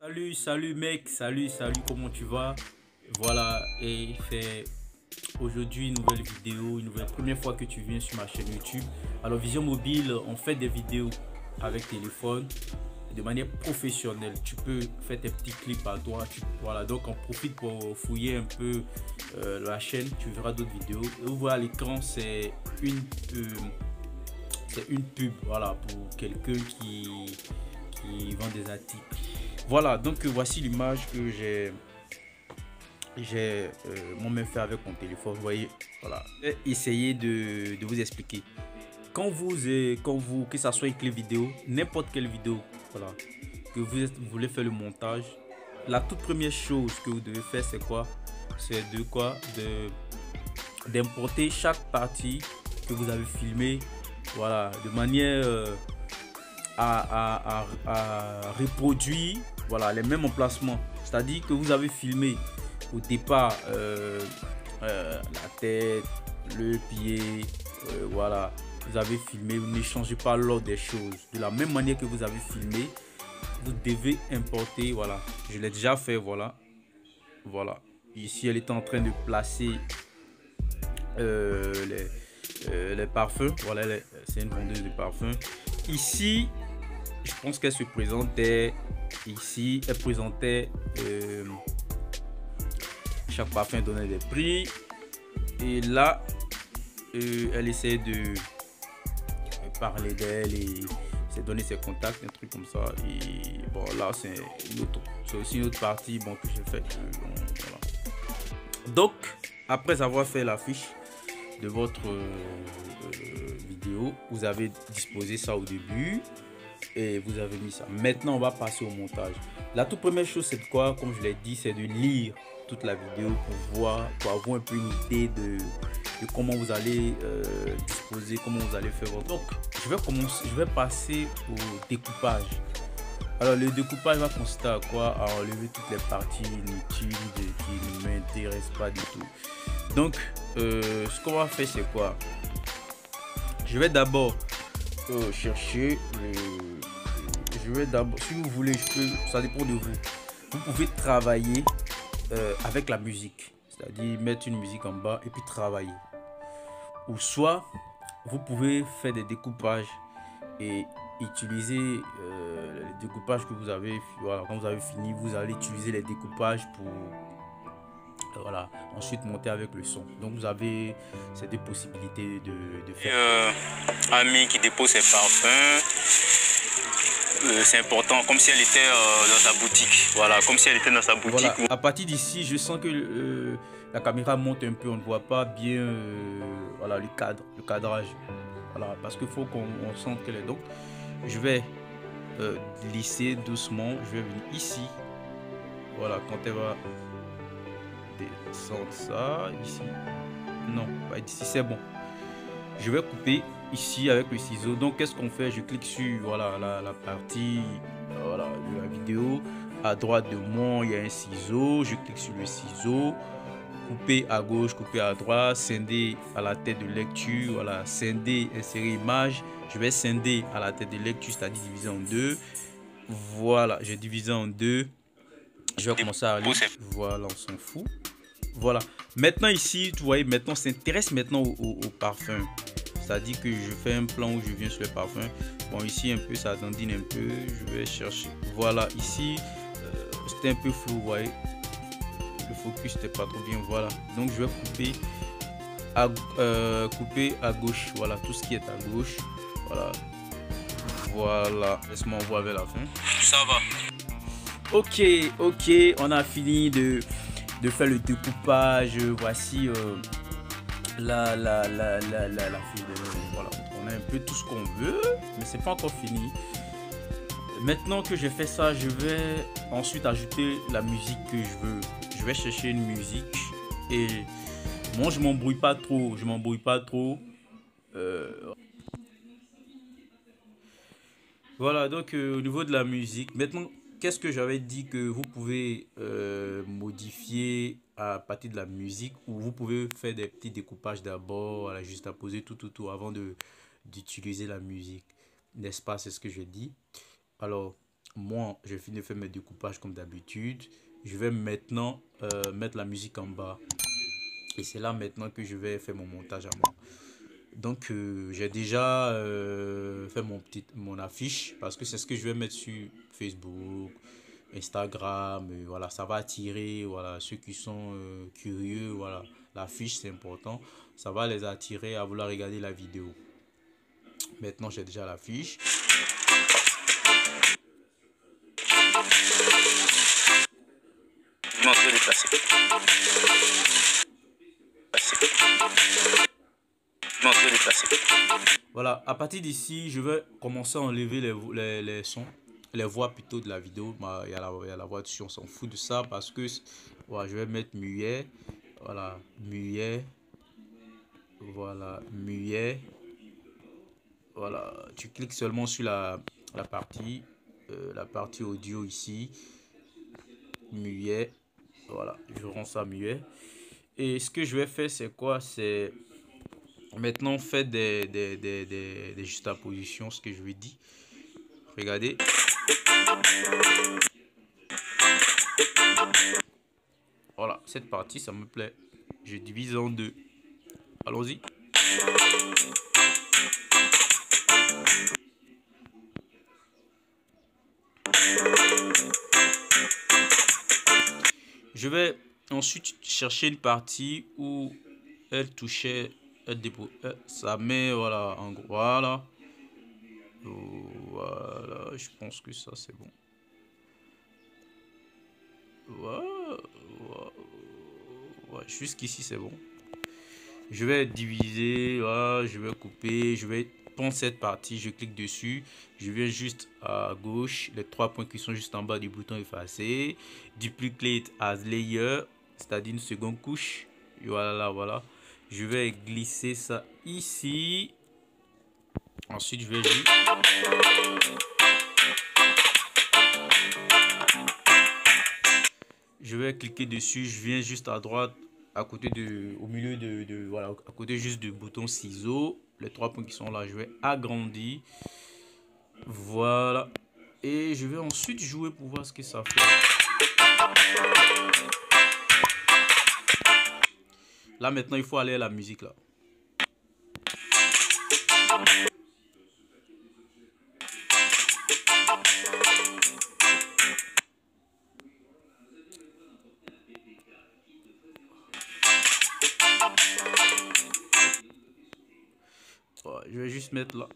Salut, salut mec, salut, salut, comment tu vas? Voilà, et fait aujourd'hui une nouvelle vidéo, une nouvelle première fois que tu viens sur ma chaîne YouTube. Alors Vision Mobile, on fait des vidéos avec téléphone de manière professionnelle. Tu peux faire tes petits clips à toi. voilà, donc on profite pour fouiller un peu euh, la chaîne. Tu verras d'autres vidéos. Et vous voyez à l'écran, c'est une, euh, c'est une pub voilà, pour quelqu'un qui, qui vend des articles. Voilà, donc voici l'image que j'ai j'ai euh, moi-même fait avec mon téléphone. Vous voyez, voilà. Essayez de, de vous expliquer. Quand vous, quand vous, que ça soit une clé vidéo, n'importe quelle vidéo, voilà, que vous, voulez faire le montage, la toute première chose que vous devez faire, c'est quoi? C'est de quoi? De d'importer chaque partie que vous avez filmé, voilà, de manière euh, à, à, reproduire, voilà, les mêmes emplacements. C'est-à-dire que vous avez filmé au départ euh, euh, la tête, le pied, voilà, vous avez filmé, vous ne changez pas l'ordre des choses. De la même manière que vous avez filmé, vous devez importer, voilà. Je l'ai déjà fait, voilà. Voilà. Ici, elle est en train de placer euh, les, euh, les, parfums. Voilà, c'est une vendeuse de parfums. Ici, je pense qu'elle se présentait. Ici, elle présentait. Euh, chaque parfum donnait des prix. Et là, elle essaie de parler d'elle et c'est donner ses contacts, un truc comme ça. Et bon, là, c'est aussi une autre partie bon, que j'ai fait. Donc, après avoir fait la fiche de votre euh, euh, vidéo, vous avez disposé ça au début et vous avez mis ça. Maintenant, on va passer au montage. La toute première chose, c'est de quoi, comme je l'ai dit, c'est de lire toute la vidéo pour voir, pour avoir un peu une idée de, comment vous allez euh, disposer, comment vous allez faire votre. Donc, je vais commencer, je vais passer au découpage. Alors, le découpage va consister à quoi? À enlever toutes les parties inutiles qui ne m'intéressent pas du tout. Donc, euh, ce qu'on va faire, c'est quoi? Je vais d'abord euh, chercher Je vais d'abord, si vous voulez, je peux, ça dépend de vous. Vous pouvez travailler avec la musique. C'est-à-dire mettre une musique en bas et puis travailler ou soit vous pouvez faire des découpages et utiliser euh, les découpages que vous avez voilà, quand vous avez fini vous allez utiliser les découpages pour euh, voilà ensuite monter avec le son. Donc vous avez ces deux possibilités de, faire. Euh, ami qui dépose ses parfums c'est important comme si elle était dans sa boutique voilà comme si elle était dans sa boutique à partir d'ici je sens que la caméra monte un peu, on ne voit pas bien euh, voilà, le cadre, le cadrage. Voilà, parce qu'il faut qu'on sente qu'elle est. Donc, je vais euh, glisser doucement. Je vais venir ici. Voilà, quand elle va descendre ça, ici. Non, ici, c'est bon. Je vais couper ici avec le ciseau. Donc, qu'est-ce qu'on fait? Je clique sur voilà, la, la partie voilà, de la vidéo. À droite de moi, il y a un ciseau. Je clique sur le ciseau couper à gauche, couper à droite, scinder à la tête de lecture, voilà, scinder, insérer image. Je vais scinder à la tête de lecture, c'est-à-dire diviser en deux. Voilà, j'ai divisé en deux. Je vais commencer à aller. Voilà, on s'en fout. Voilà. Maintenant ici, tu vois, maintenant s'intéresse maintenant au, parfum. C'est-à-dire que je fais un plan où je viens sur le parfum. Bon, ici un peu, ça dandine un peu. Je vais chercher. Voilà, ici, euh, c'était un peu flou, vous voyez le focus n'était pas trop bien. Voilà. Donc je vais couper à, euh, couper à gauche. Voilà, tout ce qui est à gauche. Voilà. Voilà. Laisse-moi voir vers la fin. Ça va. Ok, ok. On a fini de, de faire le découpage. Voici euh, la, la, la, la, la, la Voilà. On a un peu tout ce qu'on veut. Mais c'est pas encore fini. Maintenant que j'ai fait ça, je vais ensuite ajouter la musique que je veux je vais chercher une musique et moi je m'embrouille pas trop, je m'embrouille pas trop. Euh, voilà, donc euh, au niveau de la musique, maintenant, qu'est-ce que j'avais dit que vous pouvez euh, modifier à partir de la musique où vous pouvez faire des petits découpages d'abord, juste à poser tout, tout, tout avant d'utiliser la musique. N'est-ce pas, c'est ce que je dis. Alors, moi, j'ai fini de faire mes découpages comme d'habitude. Je vais maintenant euh, mettre la musique en bas. Et c'est là maintenant que je vais faire mon montage à moi. Donc, euh, j'ai déjà euh, fait mon, petit, mon affiche parce que c'est ce que je vais mettre sur Facebook, Instagram. voilà, ça va attirer voilà, ceux qui sont curieux. Voilà, l'affiche, c'est important. Ça va les attirer à vouloir regarder la vidéo. Maintenant, j'ai déjà l'affiche. Voilà, à partir d'ici, je vais commencer à enlever les, les, les, sons, les voix plutôt de la vidéo. Il y, a la, il y a la voix dessus, on s'en fout de ça parce que je vais mettre muet. Voilà, muet. Voilà, muet. Voilà, tu cliques seulement sur la, la partie, euh, la partie audio ici. Muet. Voilà, je rends ça muet. Et ce que je vais faire, c'est quoi? C'est maintenant faire des, des, des, des, ce que je lui dis. Regardez. Voilà, cette partie, ça me plaît. Je divise en deux. Allons-y. Je vais ensuite chercher une partie où elle touchait, dépôt, sa main, voilà, en gros, voilà. Voilà, je pense que ça c'est bon. Jusqu'ici c'est bon. Je vais diviser, je vais couper, je vais prendre cette partie, je clique dessus, je viens juste à gauche, les trois points qui sont juste en bas du bouton effacer, duplicate as layer, c'est-à-dire une seconde couche, voilà, voilà. Je vais glisser ça ici. Ensuite, je vais. Je vais cliquer dessus, je viens juste à droite, au milieu de voilà, à côté juste du bouton ciseau les trois points qui sont là, je vais agrandir. Voilà. Et je vais ensuite jouer pour voir ce que ça fait. Là maintenant, il faut aller à la musique là. je vais juste mettre là.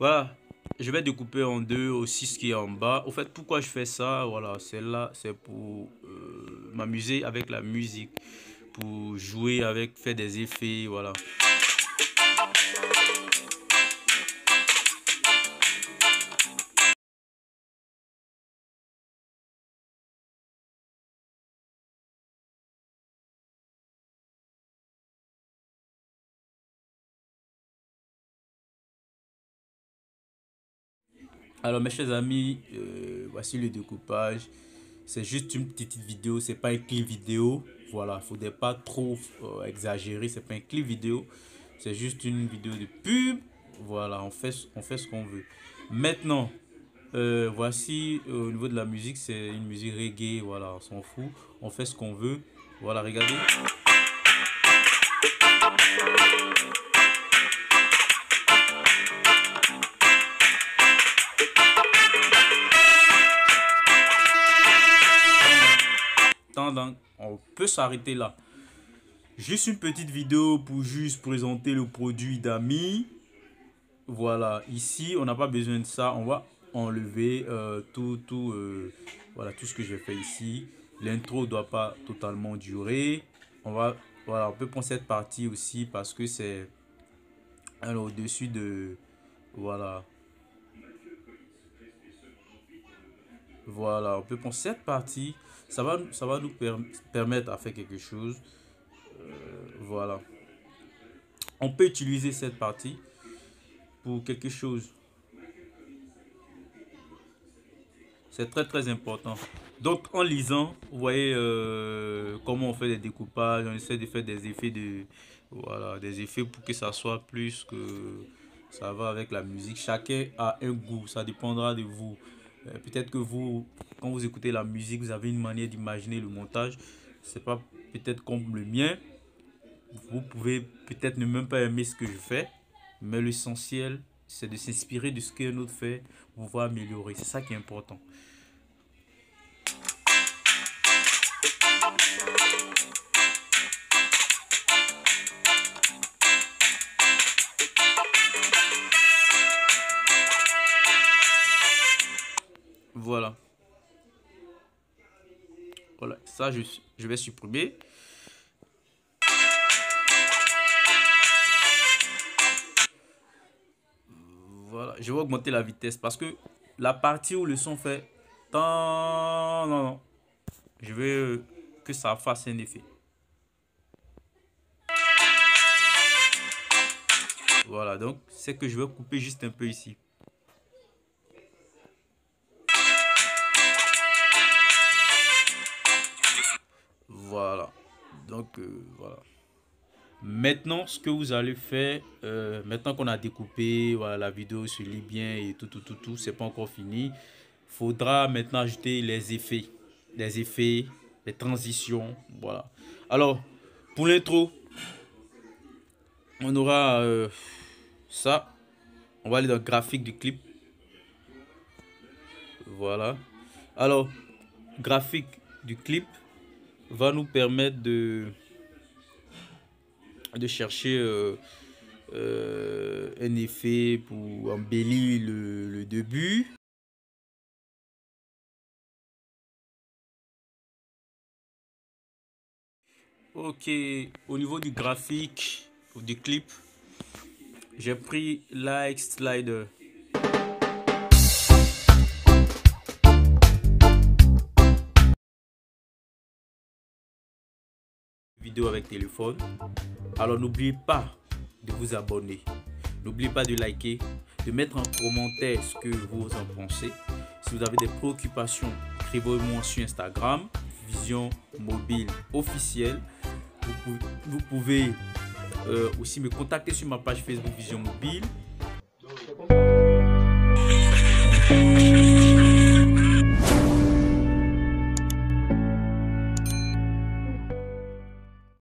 Voilà, je vais découper en deux aussi ce qui est en bas. Au fait, pourquoi je fais ça? Voilà, c'est là, c'est pour euh, m'amuser avec la musique, pour jouer avec, faire des effets, voilà. Alors mes chers amis, euh, voici le découpage. C'est juste une petite vidéo, c'est pas un clip vidéo. Voilà, il faudrait pas trop euh, exagérer, c'est pas un clip vidéo. C'est juste une vidéo de pub. Voilà, on fait, ce qu'on veut. Maintenant, euh, voici au niveau de la musique, c'est une musique reggae. Voilà, on s'en fout. On fait ce qu'on veut. Voilà, regardez. On peut s'arrêter là. Juste une petite vidéo pour juste présenter le produit d'Ami. Voilà, ici, on n'a pas besoin de ça. On va enlever euh, tout, tout, euh, voilà, tout ce que j'ai fait ici. L'intro doit pas totalement durer. On va, voilà, on peut prendre cette partie aussi parce que c'est au-dessus de, voilà. Voilà, on peut prendre cette partie ça va, ça va nous permettre à faire quelque chose. Euh, voilà. On peut utiliser cette partie. pour quelque chose. C'est très très important. Donc en lisant, vous voyez euh, comment on fait des découpages, on essaie de faire des effets de voilà, des effets pour que ça soit plus que ça va avec la musique. Chacun a un goût, ça dépendra de vous. Euh, peut-être que vous, quand vous écoutez la musique, vous avez une manière d'imaginer le montage. C'est pas peut-être comme le mien. Vous pouvez peut-être ne même pas aimer ce que je fais, mais l'essentiel, c'est de s'inspirer de ce qu'un autre fait pour pouvoir améliorer. C'est ça qui est important. Ça je, vais supprimer. Voilà, je vais augmenter la vitesse parce que la partie où le son fait non non je veux que ça fasse un effet. Voilà, donc c'est que je vais couper juste un peu ici. Voilà. Maintenant, ce que vous allez faire, euh, maintenant qu'on a découpé, voilà, la vidéo se lit bien et tout, tout, tout, tout, c'est pas encore fini. Faudra maintenant ajouter les effets, les effets, les transitions, voilà. Alors, pour l'intro, on aura euh, ça. On va aller dans le graphique du clip. Voilà. Alors, graphique du clip va nous permettre de, de chercher euh, euh, un effet pour embellir le, le début. Ok, au niveau du graphique ou du clip, j'ai pris Light Slider. avec téléphone. Alors n'oubliez pas de vous abonner. N'oubliez pas de liker, de mettre en commentaire ce que vous en pensez. Si vous avez des préoccupations, écrivez-moi sur Instagram, Vision Mobile Officielle. Vous pouvez, vous pouvez aussi me contacter sur ma page Facebook Vision Mobile.